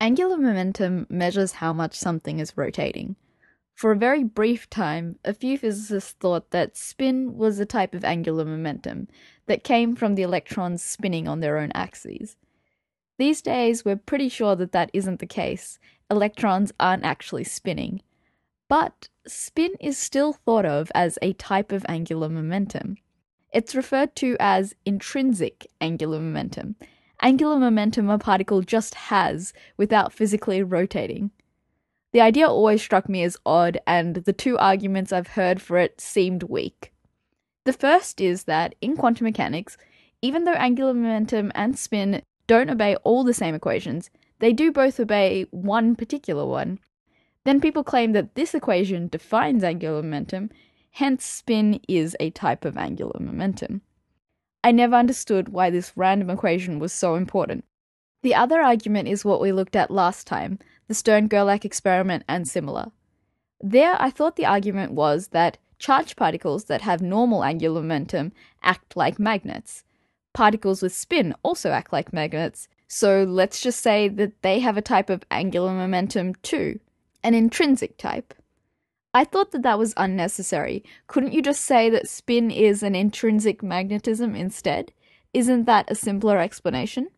Angular momentum measures how much something is rotating. For a very brief time, a few physicists thought that spin was a type of angular momentum that came from the electrons spinning on their own axes. These days, we're pretty sure that that isn't the case. Electrons aren't actually spinning. But spin is still thought of as a type of angular momentum. It's referred to as intrinsic angular momentum, angular momentum a particle just has without physically rotating. The idea always struck me as odd, and the two arguments I've heard for it seemed weak. The first is that, in quantum mechanics, even though angular momentum and spin don't obey all the same equations, they do both obey one particular one. Then people claim that this equation defines angular momentum, hence, spin is a type of angular momentum. I never understood why this random equation was so important. The other argument is what we looked at last time the Stern Gerlach experiment and similar. There, I thought the argument was that charged particles that have normal angular momentum act like magnets. Particles with spin also act like magnets, so let's just say that they have a type of angular momentum too, an intrinsic type. I thought that that was unnecessary. Couldn't you just say that spin is an intrinsic magnetism instead? Isn't that a simpler explanation?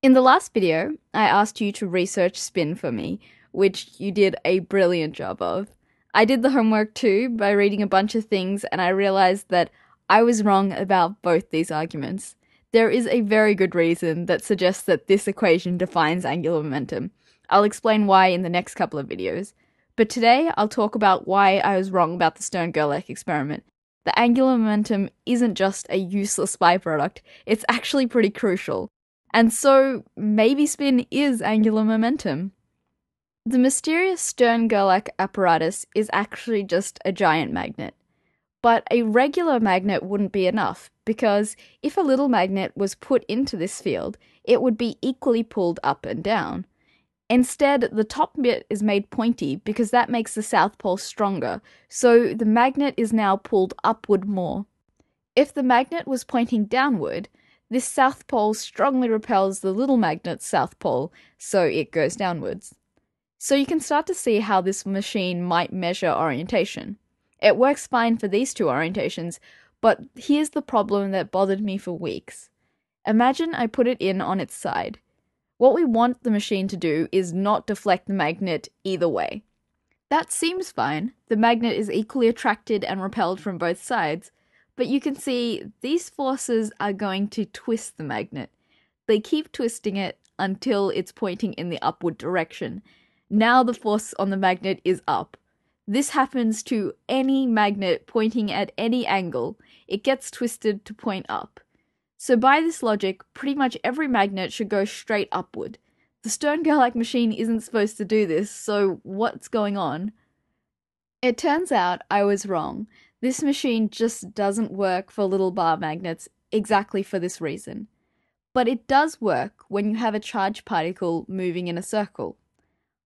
In the last video, I asked you to research spin for me, which you did a brilliant job of. I did the homework too by reading a bunch of things, and I realized that I was wrong about both these arguments. There is a very good reason that suggests that this equation defines angular momentum. I'll explain why in the next couple of videos. But today I'll talk about why I was wrong about the Stern Gerlach experiment. The angular momentum isn't just a useless byproduct, it's actually pretty crucial. And so maybe spin is angular momentum. The mysterious Stern Gerlach apparatus is actually just a giant magnet. But a regular magnet wouldn't be enough, because if a little magnet was put into this field, it would be equally pulled up and down. Instead, the top bit is made pointy because that makes the South Pole stronger, so the magnet is now pulled upward more. If the magnet was pointing downward, this South Pole strongly repels the little magnet's South Pole, so it goes downwards. So you can start to see how this machine might measure orientation. It works fine for these two orientations, but here's the problem that bothered me for weeks. Imagine I put it in on its side. What we want the machine to do is not deflect the magnet either way. That seems fine. The magnet is equally attracted and repelled from both sides, but you can see these forces are going to twist the magnet. They keep twisting it until it's pointing in the upward direction. Now the force on the magnet is up. This happens to any magnet pointing at any angle. It gets twisted to point up. So, by this logic, pretty much every magnet should go straight upward. The Stern Gerlach machine isn't supposed to do this, so what's going on? It turns out I was wrong. This machine just doesn't work for little bar magnets exactly for this reason. But it does work when you have a charged particle moving in a circle.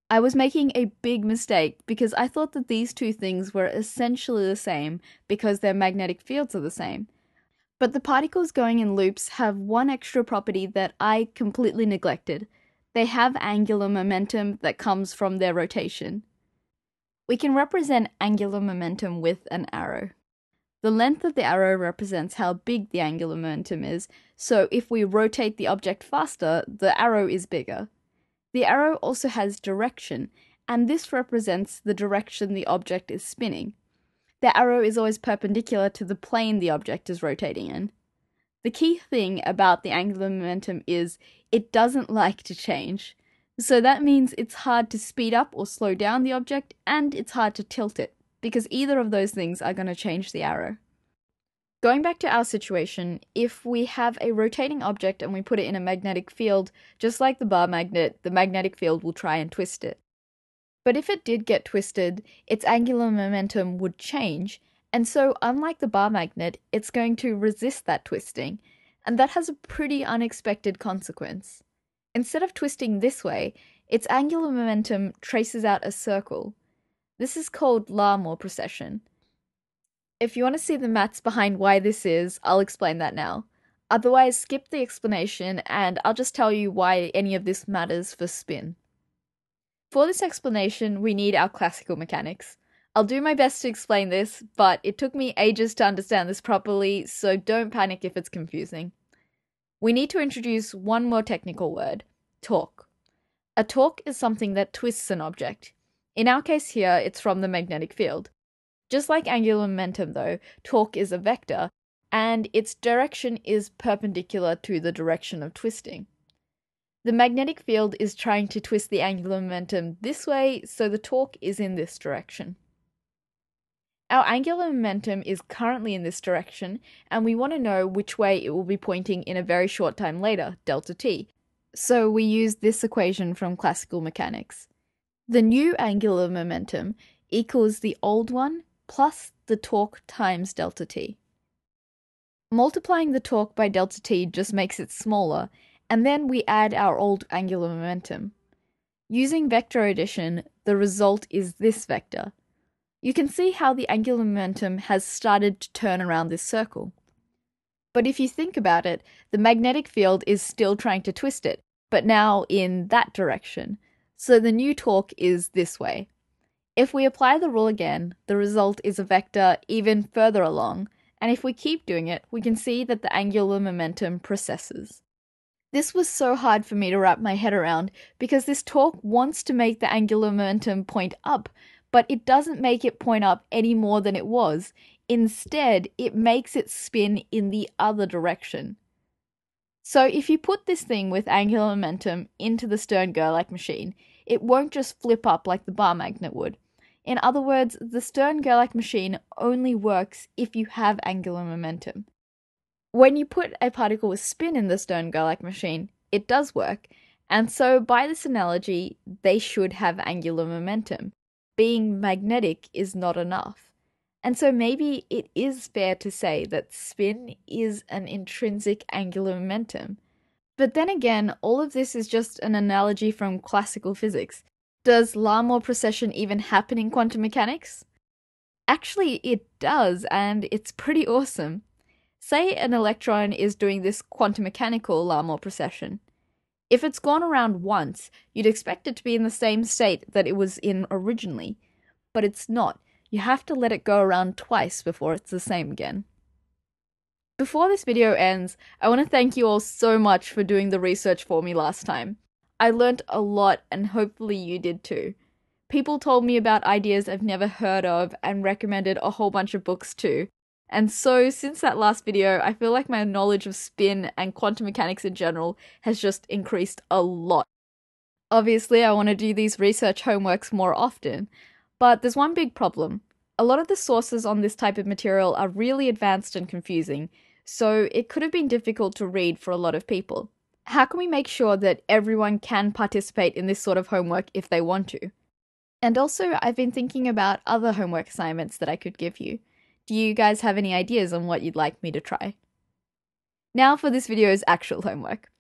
I was making a big mistake because I thought that these two things were essentially the same because their magnetic fields are the same. But the particles going in loops have one extra property that I completely neglected. They have angular momentum that comes from their rotation. We can represent angular momentum with an arrow. The length of the arrow represents how big the angular momentum is, so if we rotate the object faster, the arrow is bigger. The arrow also has direction, and this represents the direction the object is spinning the arrow is always perpendicular to the plane the object is rotating in. The key thing about the angular momentum is it doesn't like to change. So that means it's hard to speed up or slow down the object, and it's hard to tilt it, because either of those things are going to change the arrow. Going back to our situation, if we have a rotating object and we put it in a magnetic field, just like the bar magnet, the magnetic field will try and twist it. But if it did get twisted, its angular momentum would change, and so unlike the bar magnet, it's going to resist that twisting, and that has a pretty unexpected consequence. Instead of twisting this way, its angular momentum traces out a circle. This is called Larmor precession. If you want to see the maths behind why this is, I'll explain that now. Otherwise, skip the explanation and I'll just tell you why any of this matters for spin. For this explanation, we need our classical mechanics. I'll do my best to explain this, but it took me ages to understand this properly, so don't panic if it's confusing. We need to introduce one more technical word torque. A torque is something that twists an object. In our case here, it's from the magnetic field. Just like angular momentum, though, torque is a vector, and its direction is perpendicular to the direction of twisting. The magnetic field is trying to twist the angular momentum this way, so the torque is in this direction. Our angular momentum is currently in this direction, and we want to know which way it will be pointing in a very short time later, delta t. So we use this equation from classical mechanics. The new angular momentum equals the old one plus the torque times delta t. Multiplying the torque by delta t just makes it smaller, and then we add our old angular momentum. Using vector addition, the result is this vector. You can see how the angular momentum has started to turn around this circle. But if you think about it, the magnetic field is still trying to twist it, but now in that direction. So the new torque is this way. If we apply the rule again, the result is a vector even further along, and if we keep doing it, we can see that the angular momentum precesses. This was so hard for me to wrap my head around because this torque wants to make the angular momentum point up, but it doesn't make it point up any more than it was. Instead, it makes it spin in the other direction. So if you put this thing with angular momentum into the Stern Gerlach machine, it won't just flip up like the bar magnet would. In other words, the Stern Gerlach machine only works if you have angular momentum. When you put a particle with spin in the Stern Gerlach machine, it does work, and so by this analogy, they should have angular momentum. Being magnetic is not enough. And so maybe it is fair to say that spin is an intrinsic angular momentum. But then again, all of this is just an analogy from classical physics. Does Larmor precession even happen in quantum mechanics? Actually, it does, and it's pretty awesome. Say an electron is doing this quantum mechanical Larmor precession. If it's gone around once, you'd expect it to be in the same state that it was in originally, but it's not. You have to let it go around twice before it's the same again. Before this video ends, I want to thank you all so much for doing the research for me last time. I learnt a lot, and hopefully you did too. People told me about ideas I've never heard of and recommended a whole bunch of books too. And so, since that last video, I feel like my knowledge of spin and quantum mechanics in general has just increased a lot. Obviously, I want to do these research homeworks more often, but there's one big problem. A lot of the sources on this type of material are really advanced and confusing, so it could have been difficult to read for a lot of people how can we make sure that everyone can participate in this sort of homework if they want to? And also, I've been thinking about other homework assignments that I could give you. Do you guys have any ideas on what you'd like me to try? Now for this video's actual homework.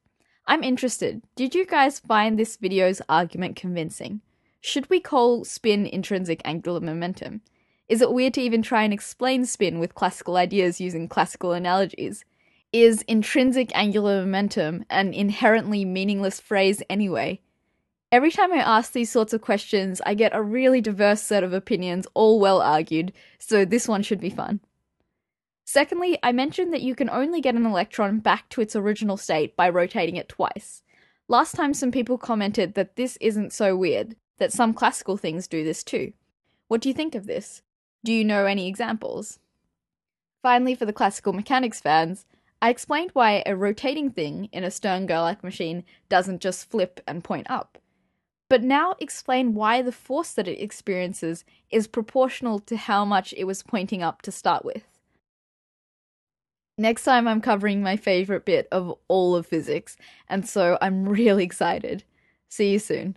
I'm interested. Did you guys find this video's argument convincing? Should we call spin intrinsic angular momentum? Is it weird to even try and explain spin with classical ideas using classical analogies? is intrinsic angular momentum an inherently meaningless phrase anyway? Every time I ask these sorts of questions, I get a really diverse set of opinions, all well argued, so this one should be fun. Secondly, I mentioned that you can only get an electron back to its original state by rotating it twice. Last time, some people commented that this isn't so weird, that some classical things do this too. What do you think of this? Do you know any examples? Finally, for the classical mechanics fans, I explained why a rotating thing in a Stern Gerlach machine doesn't just flip and point up. But now explain why the force that it experiences is proportional to how much it was pointing up to start with. Next time, I'm covering my favorite bit of all of physics, and so I'm really excited. See you soon.